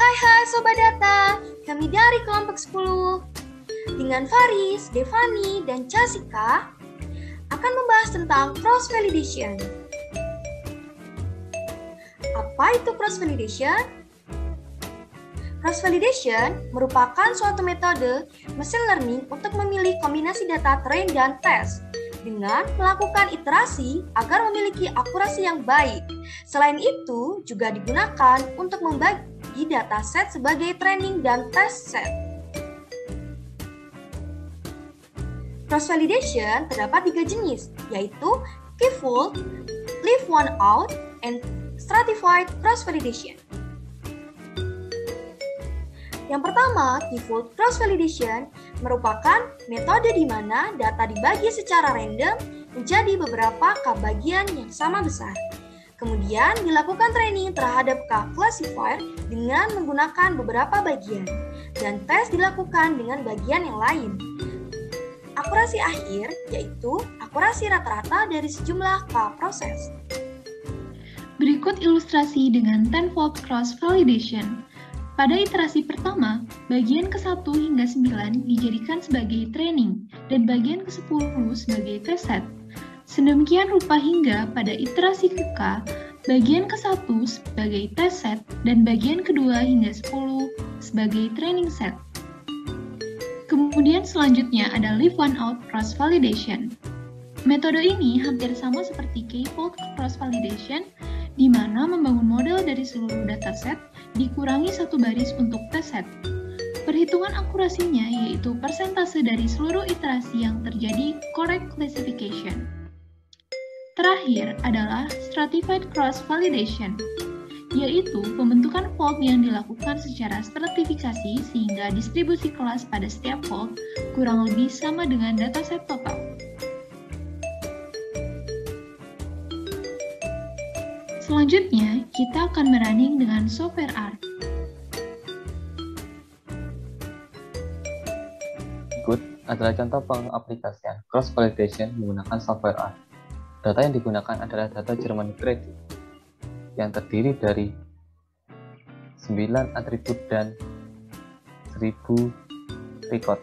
Hai hai Sobat Data, kami dari kelompok 10. Dengan Faris, Devani, dan Jessica akan membahas tentang cross-validation. Apa itu cross-validation? Cross-validation merupakan suatu metode machine learning untuk memilih kombinasi data train dan test dengan melakukan iterasi agar memiliki akurasi yang baik. Selain itu, juga digunakan untuk membagi dataset sebagai training dan test set. Cross-validation terdapat tiga jenis, yaitu k-fold, leave one out, and stratified cross-validation. Yang pertama, default cross-validation merupakan metode di mana data dibagi secara random menjadi beberapa bagian yang sama besar. Kemudian dilakukan training terhadap K-classifier dengan menggunakan beberapa bagian, dan tes dilakukan dengan bagian yang lain. Akurasi akhir yaitu akurasi rata-rata dari sejumlah K proses. Berikut ilustrasi dengan tenfold cross-validation. Pada iterasi pertama, bagian ke-1 hingga 9 dijadikan sebagai training dan bagian ke-10 sebagai test set. Sedemikian rupa hingga pada iterasi ke-K, bagian ke-1 sebagai test set dan bagian kedua hingga 10 sebagai training set. Kemudian selanjutnya ada leave one out cross validation. Metode ini hampir sama seperti k-fold cross validation, di mana membangun model dari seluruh dataset dikurangi satu baris untuk tes set. Perhitungan akurasinya yaitu persentase dari seluruh iterasi yang terjadi correct classification. Terakhir adalah stratified cross validation, yaitu pembentukan fold yang dilakukan secara stratifikasi sehingga distribusi kelas pada setiap fold kurang lebih sama dengan dataset total. Selanjutnya, kita akan merunning dengan software R. Berikut adalah contoh pengaplikasian cross-validation menggunakan software R. Data yang digunakan adalah data German Credit yang terdiri dari 9 atribut dan 1000 record.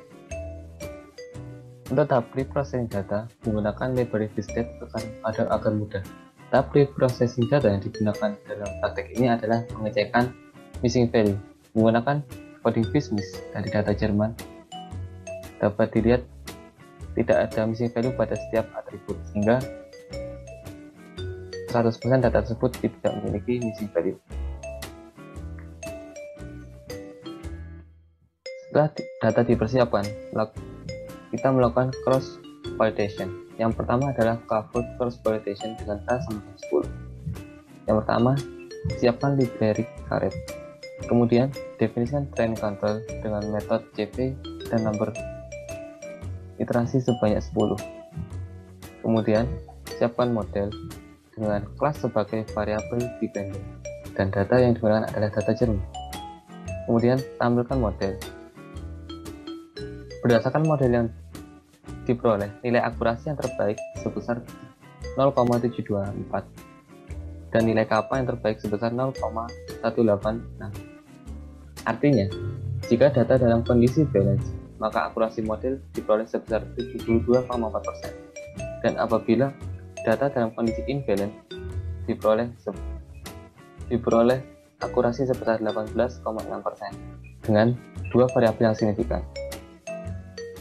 Untuk tahap pre-processing data, menggunakan library Vistate agar, agar mudah. Tahap pre-processing data yang digunakan dalam praktek ini adalah pengecekan missing value menggunakan coding business dari data Jerman. Dapat dilihat tidak ada missing value pada setiap atribut sehingga 100% data tersebut tidak memiliki missing value. Setelah data dipersiapkan, kita melakukan cross validation yang pertama adalah cover cross validation dengan K sama 10. Yang pertama, siapkan library karet. Kemudian, definisikan train control dengan metode CP dan number iterasi sebanyak 10. Kemudian, siapkan model dengan kelas sebagai variabel dependent dan data yang digunakan adalah data jernih. Kemudian, tampilkan model. Berdasarkan model yang diperoleh nilai akurasi yang terbaik sebesar 0,724 dan nilai kappa yang terbaik sebesar 0,186. Artinya, jika data dalam kondisi balance, maka akurasi model diperoleh sebesar 72,4% dan apabila data dalam kondisi imbalance diperoleh diperoleh akurasi sebesar 18,6% dengan dua variabel yang signifikan.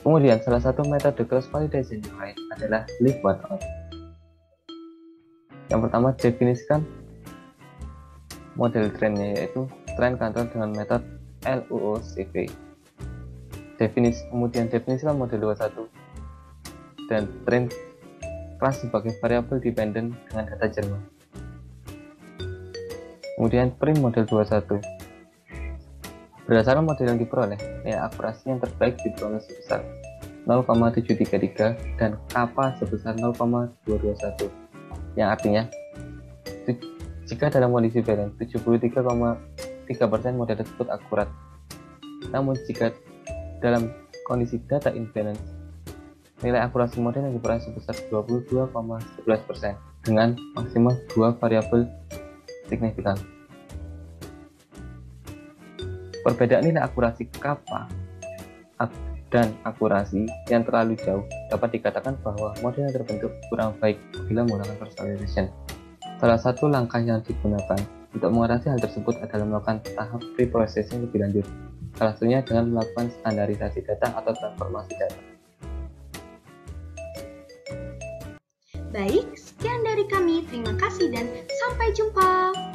Kemudian salah satu metode cross validation yang lain adalah leave one out. Yang pertama definisikan model trendnya yaitu trend kantor dengan metode LUOCV. Definisi, kemudian definisikan model 21 dan trend kelas sebagai variabel dependent dengan data Jerman. Kemudian print model 21 Berdasarkan model yang diperoleh, ya akurasi yang terbaik diperoleh sebesar 0,733 dan kappa sebesar 0,221 yang artinya jika dalam kondisi balance 73,3% model tersebut akurat namun jika dalam kondisi data imbalance nilai akurasi model yang diperoleh sebesar 22,11% dengan maksimal dua variabel signifikan Perbedaan nilai akurasi kappa dan akurasi yang terlalu jauh dapat dikatakan bahwa model yang terbentuk kurang baik bila menggunakan cross validation. Salah satu langkah yang digunakan untuk mengatasi hal tersebut adalah melakukan tahap pre-processing lebih lanjut, salah satunya dengan melakukan standarisasi data atau transformasi data. Baik, sekian dari kami. Terima kasih dan sampai jumpa.